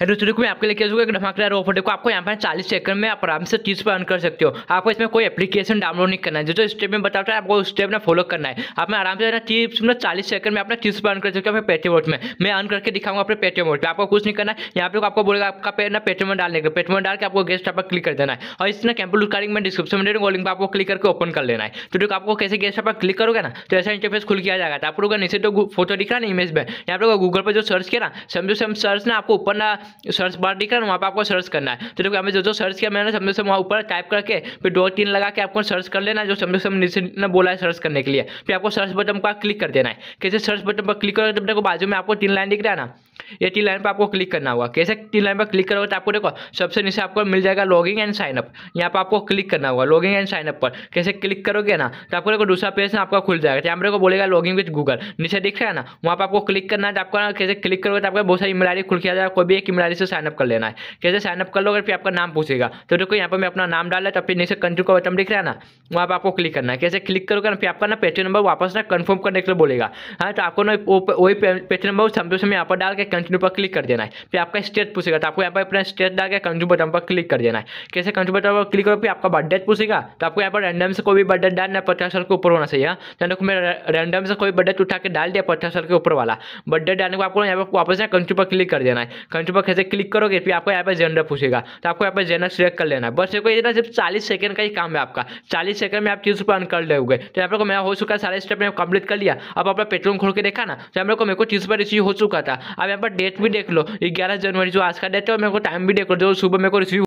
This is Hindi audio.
हेलो तो देखो मैं आपके लिए क्या एक धमाकेदार ऑफ़र देखो, आपको यहाँ पर चालीस सेकंड में आप आराम से तीस पर अर्न कर सकते हो। आपको इसमें कोई एप्लीकेशन डाउनलोड नहीं करना है। जो जो स्टेप में बताता है, आपको उस स्टेप में फॉलो करना है। आप में आराम से तीस में चालीस सेकंड में अपना तीस पर अर्न कर सकते हो अपने पेटीएम में। मैं अर्न करके दिखाऊँगा अपने पेटीएम पर आपको कुछ नहीं करना है। यहाँ पे आपको बोलेगा, आपका पे ना पेटीएम डालने का पेटीएम डाल के आपको गेस्ट पर क्लिक कर देना है। और इसमें कैंपल कार्डिंग में डिस्क्रिप्शन में लिंक पर आपको क्लिक करके ओपन कर लेना है। तो देखो, आपको कैसे गेस्ट पर क्लिक करोगे ना तो ऐसा इंटरफेस खुल किया जाएगा। तो आप लोग नीचे तो फ़ोटो दिख रहा है ना इमेज में। यहाँ पर गूगल पर जो सर्च किया ना, समझो सम सर्च ना आपको ऊपर ना सर्च बार दिख रहा है, वहाँ पर आपको सर्च करना है। तो देखो, हमें जो जो सर्च किया, मैंने समझो से वहाँ ऊपर टाइप करके, फिर दो तीन लगा के आपको सर्च कर लेना जो समझो से नीचे ने बोला है सर्च करने के लिए। फिर आपको सर्च बटन पर क्लिक कर देना है। कैसे सर्च बटन पर क्लिक करोगे? तब देखो, बाजू में आपको तीन लाइन दिख रहा है ना ये तीन लाइन पर आपको क्लिक करना होगा। कैसे तीन लाइन पर क्लिक करोगे तो आपको देखो, सबसे नीचे आपको मिल जाएगा लॉगिंग एंड साइनअप यहाँ पर आपको क्लिक करना होगा लॉगिंग एंड साइनअप पर। कैसे क्लिक करोगे ना तो आपको देखो दूसरा पेज ना आपका खुल जाएगा। यहाँ पर बोलेगा लॉगिंग विथ गूगल नीचे दिख रहा है ना, वहाँ पर आपको क्लिक करना है तो आपको कैसे क्लिक करोगे तो आपको बहुत सारी ईमेल खुल किया जाएगा, कोई भी एक ईमेल से साइनअप कर लेना है। कैसे साइनअप कर लोगे फिर आपका नाम पूछेगा। तो देखो यहाँ पर मैं अपना नाम डाला तो फिर नीचे कंट्री का बटन दिख रहा है ना, वहाँ पर आपको क्लिक करना है। कैसे क्लिक करोगे ना, फिर आपका ना पेटीएम नंबर वापस ना कन्फर्म करने के लिए बोलेगा। हाँ तो आपको ना वही पेटीएम नंबर समझो समय यहाँ पर डाल के कंटिन्यू पर क्लिक कर देना है। फिर आपका स्टेट पूछेगा तो आपको यहाँ पर अपना स्टेट डाल के कंट्री बटन पर क्लिक कर देना है। कैसे कंट्री बटन पर क्लिक करो फिर आपका बर्थडे पूछेगा तो आपको यहाँ पर रैंडम से कोई भी बर्थडे डालना है, पचास साल के ऊपर होना चाहिए तो देखो मैं रैंडम से कोई बर्थडे उठा के डाल दिया, पचास साल के ऊपर वाला। बर्थडे डालने को आपको यहाँ पर वापस ना कंट्री पर क्लिक कर देना है। कंट्री पर कैसे क्लिक करोगे? फिर आपको यहाँ पर जेंडर पूछेगा तो आपको यहाँ पर जेंडर सिलेक्ट कर लेना है। बस देखो, ये सिर्फ़ चालीस सेकंड का ही काम है आपका। चालीस सेकंड में आप तीस रुपये अर्न कर लोगे। तो यहाँ पर मेरा हो चुका है, सारे स्टेप में कंप्लीट कर लिया। अब अपना पेट्रोल खोल के देखा ना तो हम लोग को मेरे को तीस रुपये रिसीव हो चुका था। अब यहाँ पर डेट भी देख लो। ग्यारह जनवरी जो आज का डेट है मेरे को टाइम भी देख लो। जो सुबह मेरे को रिसीव